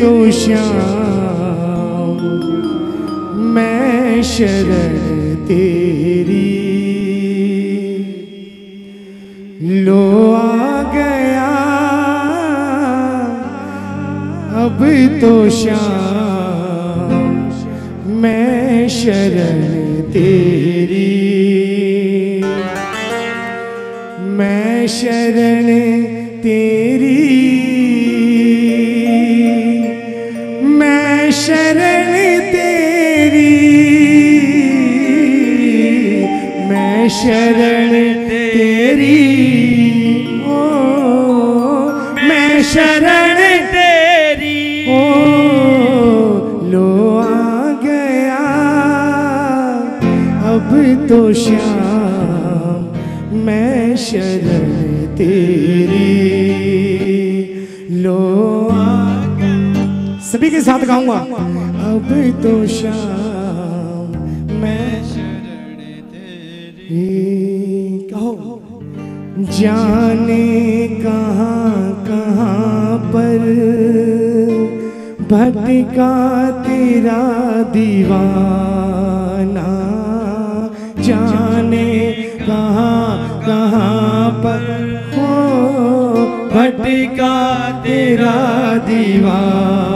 तो श्याम, मैं शरण तेरी। लो आ गया, अब तो श्याम, मैं शरण तेरी। मैं शरण तेरी। शरण तेरी। ओ, मैं शरण तेरी। ओ, लो आ गया। अब तो श्याम, मैं शरण तेरी। लो सभी के साथ गाऊँगा। अब तो श्याम, मैं कहो जाने कहाँ कहाँ पर? भटका तेरा दीवाना। जाने कहाँ कहाँ पर? हो, भटका तेरा दीवाना।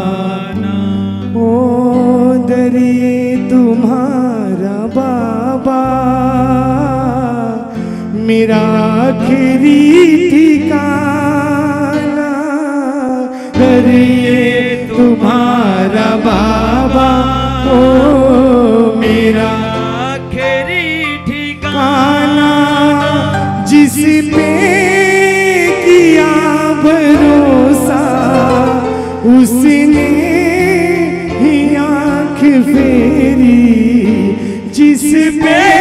मेरा आखिरी ठिकाना। करिए तुम्हारा बाबा, ओ मेरा आखिरी ठिकाना। काना जिस पे किया भरोसा, उसने ही आँख फेरी। जिस पे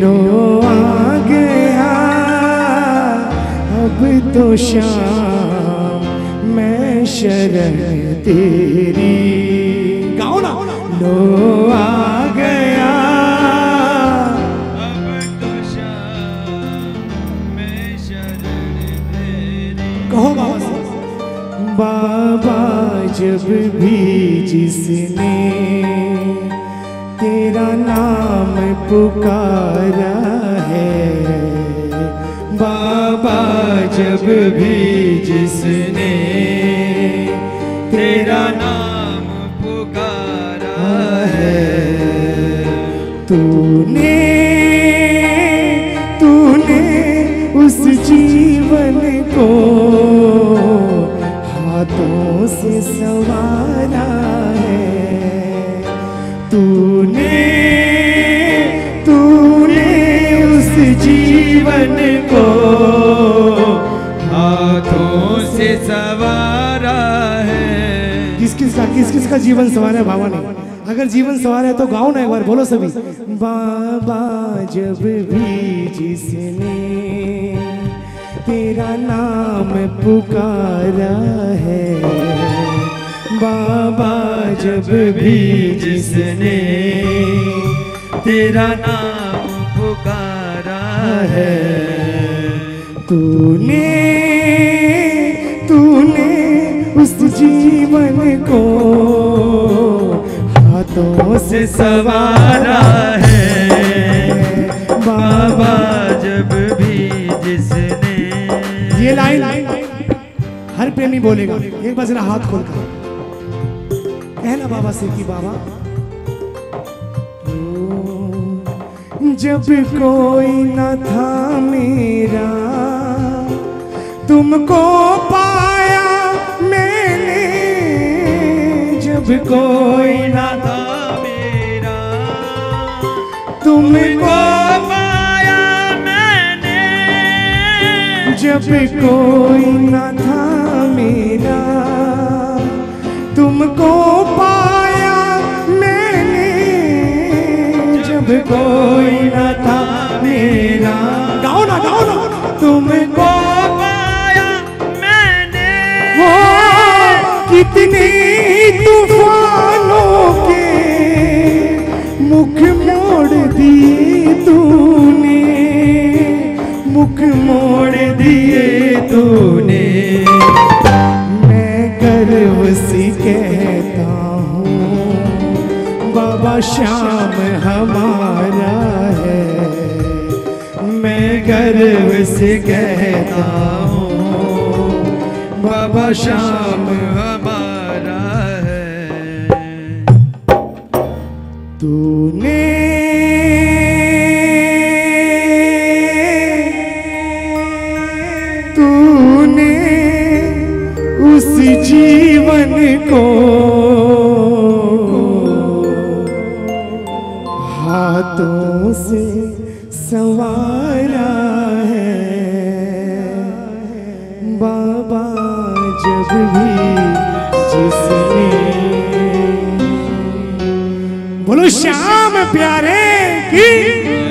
लो आ। गया अब तो शाम मैं शरण तेरी। गाओ ना। लो आ। गया अब तो शाम मैं शरण तेरी। कहो बाबा बाबा जब भी जिसने तेरा नाम पुकारा है। बाबा जब भी जिसने तेरा नाम पुकारा है, तूने तूने उस जीवन को हाथों से संवारा है। तूने हाथों से सवारा है। किस किस का किस किस का जीवन सवार है बाबा ने? अगर जीवन सवार है तो गाओ ना एक बार, बोलो सभी। बाबा जब भी जिसने तेरा नाम पुकारा है, बाबा जब भी जिसने तेरा नाम पुकारा है तूने तूने उस जीवन को हाथों से सवारा है। बाबा जब भी जिसने ये लाइन हर प्रेमी बोलेगा एक बार जरा हाथ खोल कर। कहना बाबा से कि बाबा जब कोई न था मेरा तुमको पाया मैंने जब कोई न था मेरा। तुमको पाया मैंने जब कोई न था मेरा। तुमको पाया मैंने जब कोई ना था मेरा। गाओ ना गाओ ना। तुमको कितने तूफानों के मुख मोड़ दिए तूने, मुख मोड़ दिए तूने। मैं गर्व से कहता हूँ, बाबा श्याम हमारा है। मैं गर्व से कहता हूँ बाबा श्याम हमारा है। तूने तूने उस जीवन को हाथों से संवारा है। बाबा जब भी जिसने। बोलो श्याम प्यारे की